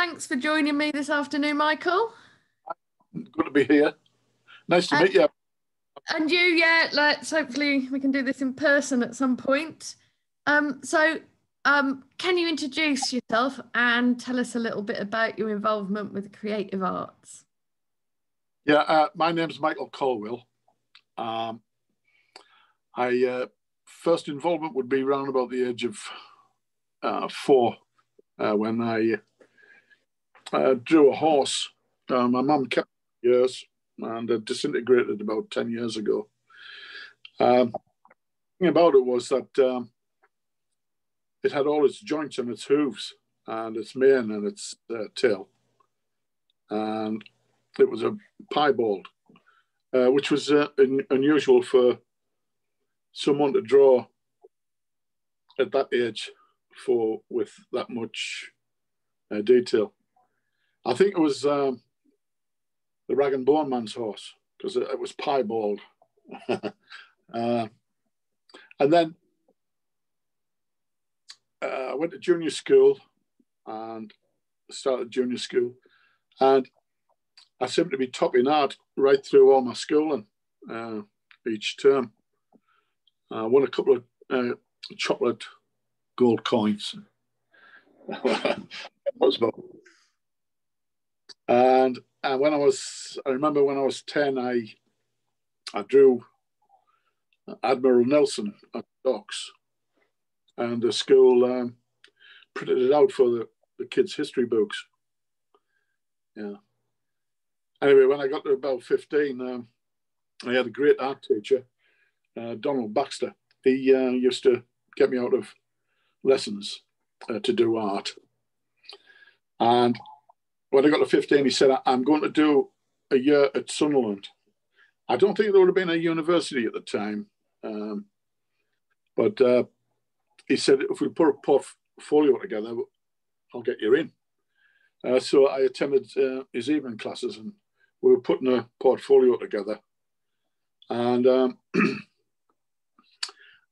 thanks for joining me this afternoon, Michael. Good to be here. Nice to meet you. And you, yeah, let's hopefully we can do this in person at some point. Um, so, um, can you introduce yourself and tell us a little bit about your involvement with creative arts? Yeah, uh, my name is Michael Colwill. Um, I uh, first involvement would be around about the age of uh, four uh, when I uh, drew a horse. Uh, my mum kept years and it disintegrated about 10 years ago. Um, thing about it was that um, it had all its joints and its hooves and its mane and its uh, tail. And it was a piebald, uh, which was uh, un- unusual for someone to draw at that age for with that much uh, detail. I think it was um, the Rag and Bone Man's horse because it, it, was piebald. uh, and then uh, I went to junior school and started junior school, and I seemed to be topping art right through all my schooling uh, each term. I won a couple of uh, chocolate gold coins. about. And and when I was, I remember when I was ten, I I drew Admiral Nelson at docks, and the school um, printed it out for the, the kids' history books. Yeah. Anyway, when I got to about fifteen, um, I had a great art teacher, uh, Donald Baxter. He uh, used to get me out of lessons uh, to do art. And when I got to 15, he said, I'm going to do a year at Sunderland. I don't think there would have been a university at the time. Um, but uh, he said, if we put a portfolio together, I'll get you in. Uh, so I attended uh, his evening classes and we were putting a portfolio together. And um,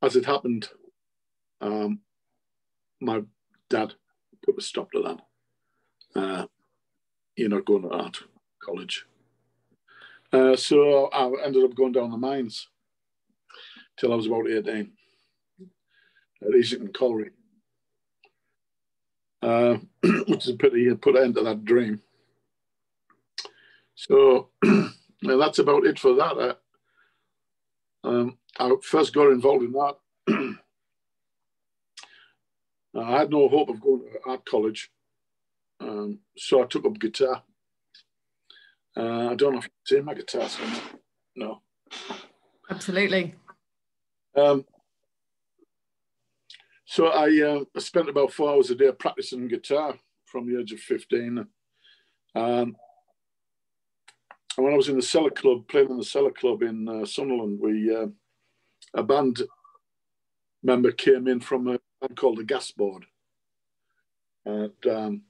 as it happened, um, my dad put a stop to that. Uh, you know, going to art college. Uh, so I ended up going down the mines till I was about 18 at Easington Colliery, uh, which is a pity, put an end to that dream. So that's about it for that. I, um, I first got involved in that I had no hope of going to art college, um, so I took up guitar. Uh, I don't know if you see my guitar. So no. Absolutely. Um, so I uh, spent about four hours a day practicing guitar from the age of 15. Um, and when I was in the Cellar Club, playing in the Cellar Club in uh, Sunderland, we uh, a band member came in from a band called the Gas Board. And um,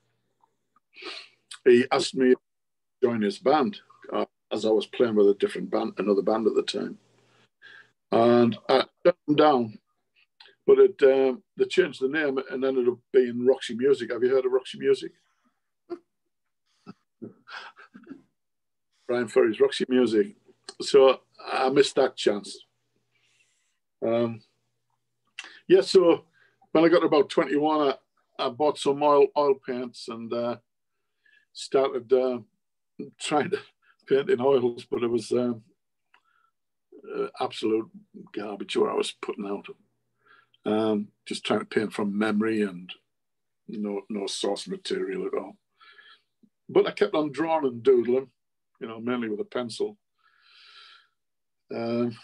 he asked me to join his band uh, as I was playing with a different band, another band at the time. And I turned him down, but it um, they changed the name and ended up being Roxy Music. Have you heard of Roxy Music? Bryan Ferry's Roxy Music. So I missed that chance. Um, yeah, so when I got about 21, I, I bought some oil oil paints and uh, started uh, trying to paint in oils, but it was um, uh, absolute garbage what I was putting out. Um, just trying to paint from memory and no no source material at all. But I kept on drawing and doodling, you know, mainly with a pencil. Um,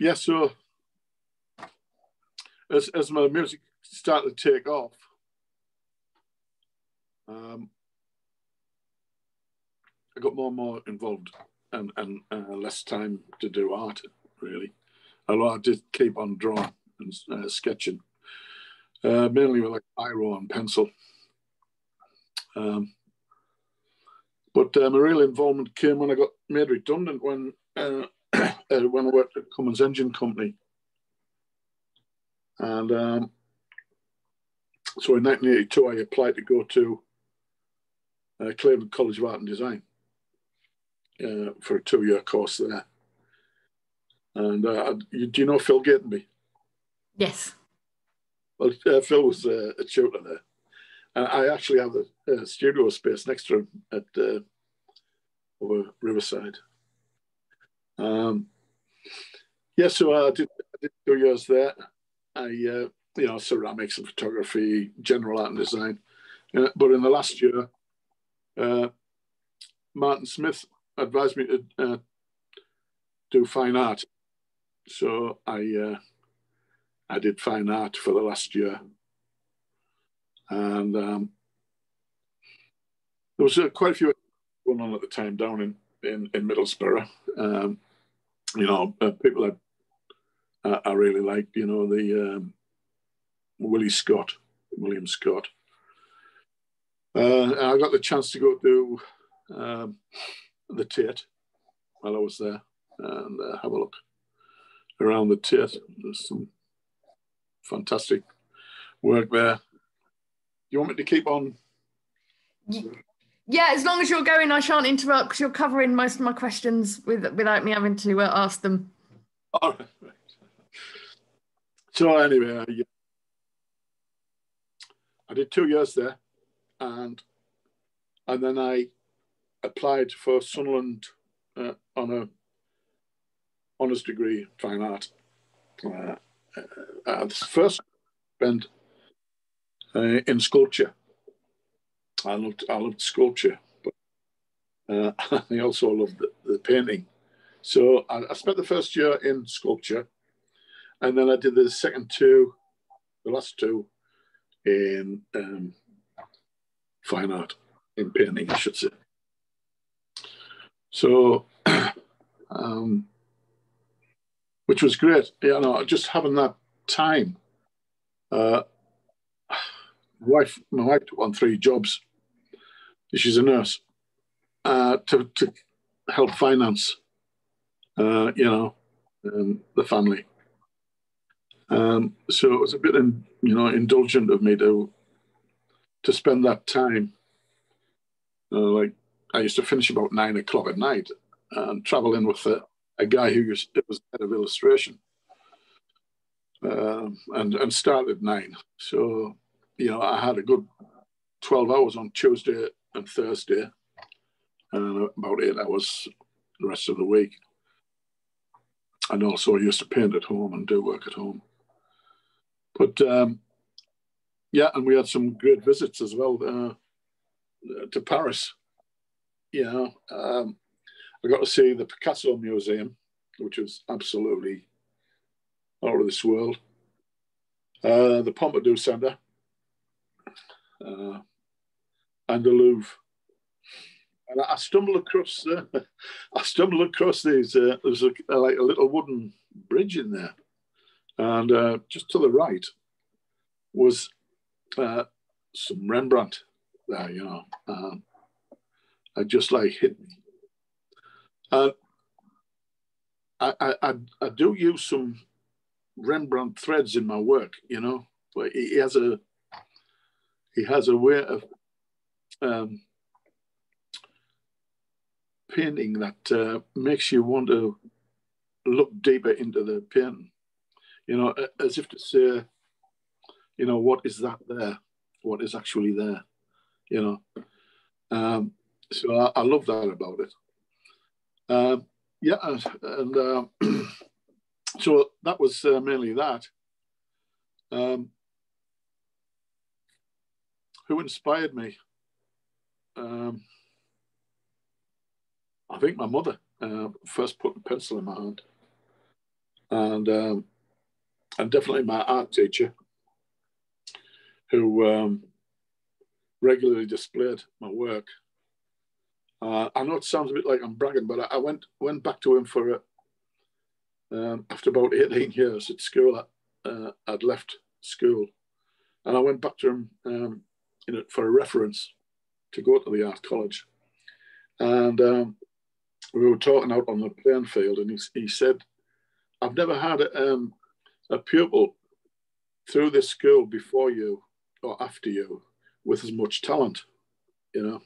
yeah, so as, as my music started to take off, um, I got more and more involved and, and uh, less time to do art, really. Although I did keep on drawing and uh, sketching, uh, mainly with like and pencil. Um, but uh, my real involvement came when I got made redundant when uh, uh, when I worked at Cummins Engine Company and um, so in 1982, I applied to go to Cleveland College of Art and Design uh, for a two-year course there. And uh, do you know Phil Gatenby? Yes. Well, uh, Phil was uh, a tutor there. And I actually have a, studio space next to him at uh, over Riverside. Um, yeah, so I did, I did two years there. I, uh, you know, ceramics and photography, general art and design. But in the last year, uh, Martin Smith advised me to uh, do fine art. So I uh, I did fine art for the last year, and um, there was uh, quite a few going on at the time down in in, in Middlesbrough. Um, you know, uh, people I, I really liked. You know, the um, Willie Scott, William Scott. Uh, I got the chance to go to um, the Tate while I was there and uh, have a look around the Tate. There's some fantastic work there. Do You want me to keep on? Yeah, as long as you're going, I shan't interrupt because you're covering most of my questions with, without me having to uh, ask them. All right. So anyway, I, I did two years there, and and then I applied for Sunderland uh, on a honours degree fine art. Uh, uh, first spent uh, in sculpture. I loved I loved sculpture, but uh, I also loved the, the painting. So I, I, spent the first year in sculpture, and then I did the second two, the last two, in um, fine art, in painting, I should say. So, um, which was great. You know, just having that time. Uh, wife, my wife took on three jobs. She's a nurse uh, to to help finance, uh, you know, um, the family. Um, so it was a bit, in, you know, indulgent of me to to spend that time. Uh, like I used to finish about nine o'clock at night and travel in with a, a guy who was, head of illustration um, and, and start at nine. So, you know, I had a good 12 hours on Tuesday and Thursday and about eight hours the rest of the week. And also I used to paint at home and do work at home. But um, yeah, and we had some great visits as well uh, to Paris you know, um, I got to see the Picasso Museum, which was absolutely out of this world. Uh, the Pompidou Centre uh, and the Louvre. And I stumbled across, uh, I stumbled across these. Uh, there's a, like a little wooden bridge in there, and uh, just to the right was uh, some Rembrandt there, you know. Um, are just like hidden. Uh, I, I, I do use some Rembrandt threads in my work, you know, but he has a he has a way of um, painting that uh, makes you want to look deeper into the painting, you know, as if to say, you know, what is that there? What is actually there? You know, um, so I, I love that about it. Um, yeah, and uh, so that was uh, mainly that. Um, who inspired me? Um, I think my mother uh, first put a pencil in my hand, and um, and definitely my art teacher, who um, regularly displayed my work uh, I know it sounds a bit like I'm bragging, but I, I went went back to him for a, um, after about 18 years at school. Uh, I'd left school, and I went back to him um, you know, for a reference to go to the art college, and um, we were talking out on the playing field, and he, he said, "I've never had a, um, a pupil through this school before you or after you with as much talent, you know."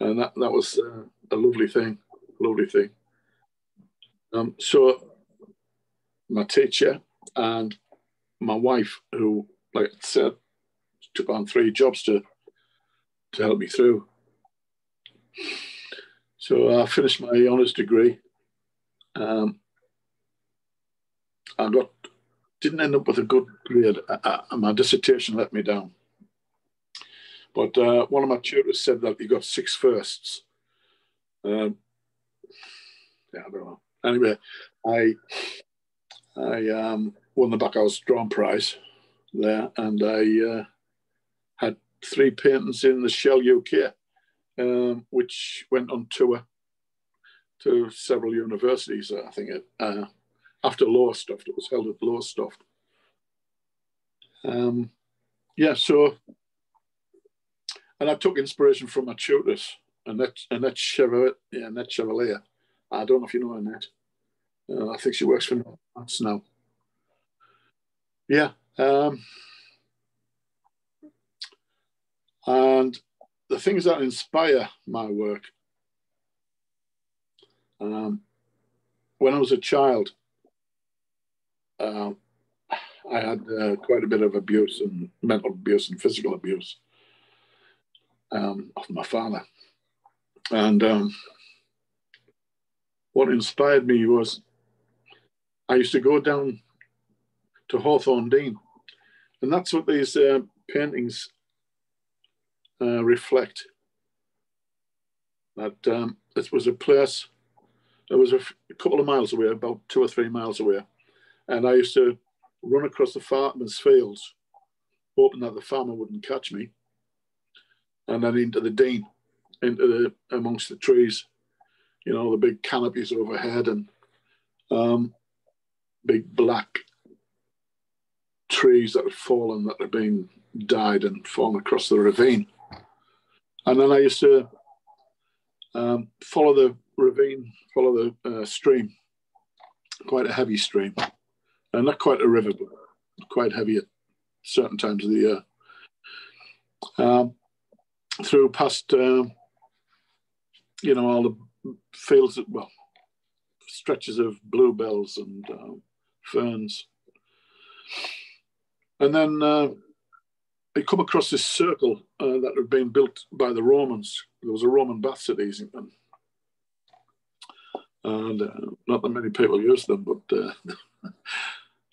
And that that was uh, a lovely thing, lovely thing. Um, so my teacher and my wife, who, like I said, took on three jobs to to help me through. So I finished my honours degree. Um, I got didn't end up with a good grade. I, I, my dissertation let me down. But uh, one of my tutors said that he got six firsts. Um, yeah, I don't know. Anyway, I I um, won the Backhouse Drawing Prize there, and I uh, had three paintings in the Shell UK, um, which went on tour to several universities. I think it, uh, after Lowestoft, it was held at Lowestoft. Um, yeah, so and I took inspiration from my tutors, Annette, Annette, Chevalier, yeah, Annette Chevalier. I don't know if you know Annette. Uh, I think she works for us now. Yeah. Um, and the things that inspire my work. Um, when I was a child, uh, I had uh, quite a bit of abuse and mental abuse and physical abuse um, of my father. And um, what inspired me was I used to go down to Hawthorn Dene, and that's what these uh, paintings uh, reflect. That um, it was a place, it was a, couple of miles away, about two or three miles away, and I used to run across the farmer's fields, hoping that the farmer wouldn't catch me and then into the Dene, into the amongst the trees, you know, the big canopies overhead and um, big black trees that had fallen that had been died and fallen across the ravine. And then I used to um, follow the ravine, follow the uh, stream, quite a heavy stream, and not quite a river, but quite heavy at certain times of the year. Um, through past, uh, you know, all the fields, well, stretches of bluebells and uh, ferns. And then uh, come across this circle uh, that had been built by the Romans. There was a Roman baths at Easington. And uh, not that many people use them, but uh,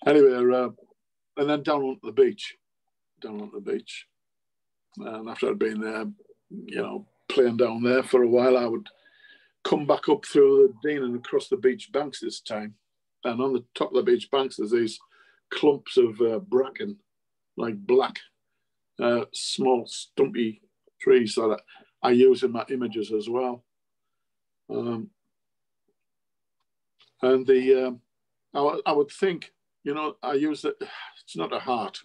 anyway, and then down on the beach, down on the beach. And after I'd been there, you know, playing down there for a while, I would come back up through the Dene and across the beach banks this time. And on the top of the beach banks, there's these clumps of uh, bracken, like black, uh, small, stumpy trees that I use in my images as well. Um, and the, um, I, I would think, you know, I use it, it's not a heart,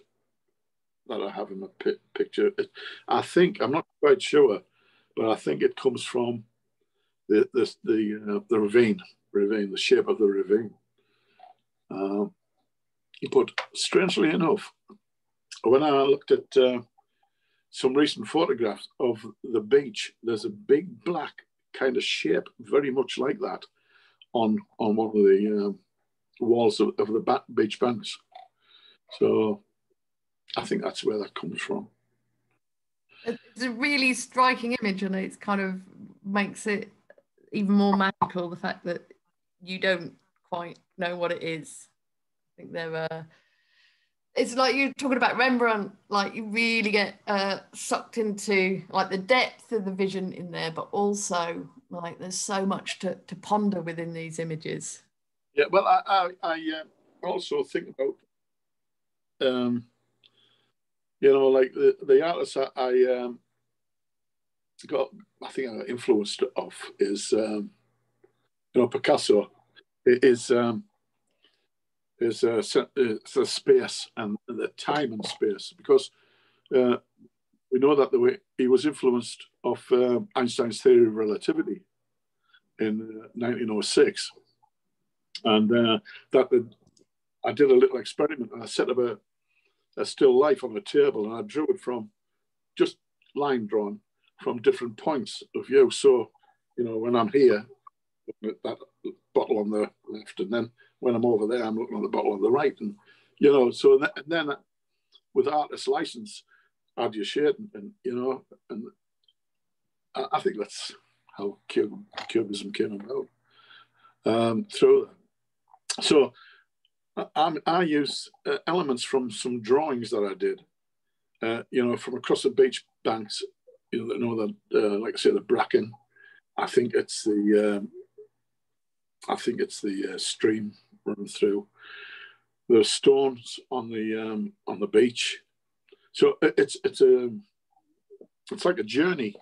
that I have in my picture. I think I'm not quite sure, but I think it comes from the the the, uh, the ravine, ravine, the shape of the ravine. Um, but strangely enough, when I looked at uh, some recent photographs of the beach, there's a big black kind of shape, very much like that, on on one of the um, walls of, of the beach banks. So I think that's where that comes from. It's a really striking image, and it kind of makes it even more magical. The fact that you don't quite know what it is. I think there are. It's like you're talking about Rembrandt. Like you really get uh, sucked into like the depth of the vision in there, but also like there's so much to, to ponder within these images. Yeah, well, I I, I uh, also think about um, you know, like the, the artists I, I um, got, I think I got influenced off is, um, you know, Picasso is um, is uh, the space and the time and space because uh, we know that the way he was influenced of uh, Einstein's theory of relativity in 1906, uh, and uh, that I did a little experiment. I set up a a still life on a table, and I drew it from just line drawn from different points of view. So, you know, when I'm here, that bottle on the left, and then when I'm over there, I'm looking at the bottle on the right, and you know, so that, and then with artist license, add your shade, and, and you know, and I, I, think that's how cubism came about um, through that. So I, I use uh, elements from some drawings that I did, uh, you know, from across the beach banks, you know, know that, uh, like I say, the bracken. I think it's the, um, I think it's the uh, stream running through. There's stones on the um, on the beach, so it's it's a it's like a journey,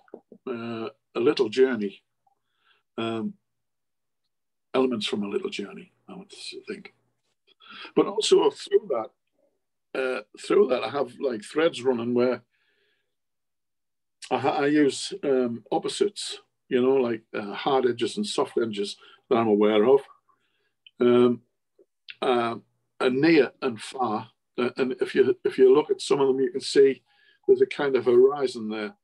uh, a little journey. Um, elements from a little journey, I would think. But also through that, uh, through that, I have like threads running where I, I use um, opposites, you know, like uh, hard edges and soft edges that I'm aware of, um, uh, and near and far. Uh, and if you if you look at some of them, you can see there's a kind of horizon there.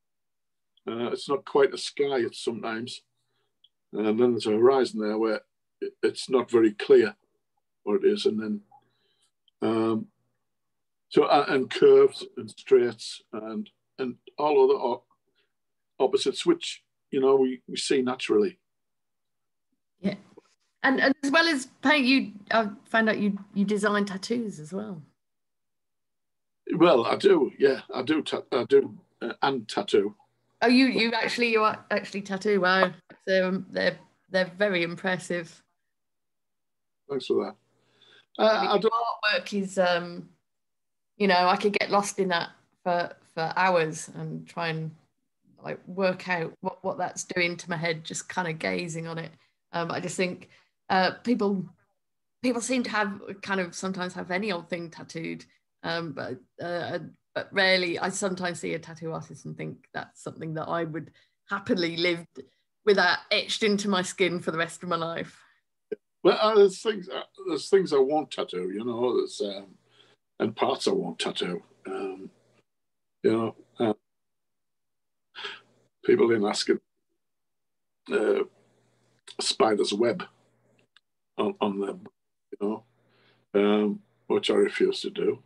Uh, it's not quite a sky. It's sometimes, and then there's a horizon there where it's not very clear what it is, and then um, so uh, and curves and straights and and all other opposites, which you know we, we see naturally. Yeah, and, and as well as paint, you I found out you you design tattoos as well. Well, I do. Yeah, I do. I do, uh, and tattoo. Oh, you you actually you are actually tattoo. Wow, they're um, they're they're very impressive. Thanks for that. Uh. Artwork is, um, you know, I could get lost in that for for hours and try and like work out what what that's doing to my head, just kind of gazing on it. Um, I just think uh, people people seem to have kind of sometimes have any old thing tattooed, um, but uh, but rarely. I sometimes see a tattoo artist and think that's something that I would happily live with that etched into my skin for the rest of my life. Well, uh, there's things. There's things I won't tattoo. You know, there's um, and parts I won't tattoo. Um, you know, uh, people in asking uh, spider's web on, on them. You know, um, which I refuse to do.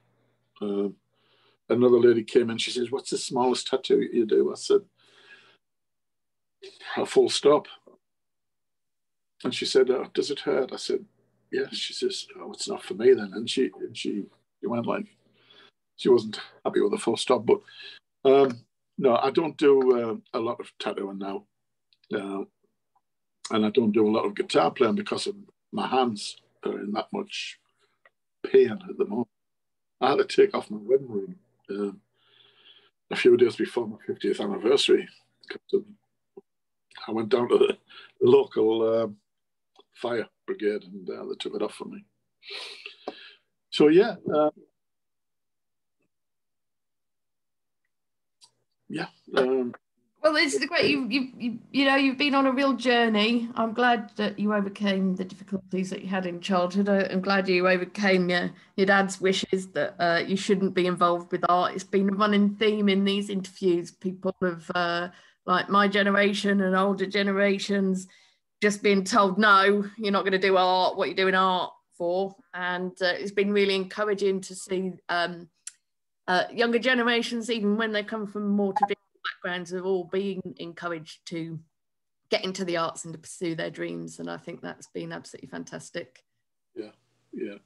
Um, another lady came in. She says, "What's the smallest tattoo you do?" I said, "A full stop." And she said, oh, "Does it hurt?" I said. Yeah. She says, "Oh, it's not for me then." And she and she she went like she wasn't happy with the full stop. But um, no, I don't do uh, a lot of tattooing now, uh, and I don't do a lot of guitar playing because of my hands are in that much pain at the moment. I had to take off my wedding ring uh, a few days before my 50th anniversary. I went down to the local um, fire brigade, and uh, they took it off for me. So yeah, uh, yeah. Um, well, it's great. You, you, you, know, you've been on a real journey. I'm glad that you overcame the difficulties that you had in childhood. I'm glad you overcame your, your dad's wishes that uh, you shouldn't be involved with art. It's been a running theme in these interviews. People of uh, like my generation and older generations just being told no you're not going to do art. What you're doing art for. And uh, it's been really encouraging to see um, uh, younger generations even when they come from more traditional backgrounds of all being encouraged to get into the arts and to pursue their dreams. And i think that's been absolutely fantastic. Yeah yeah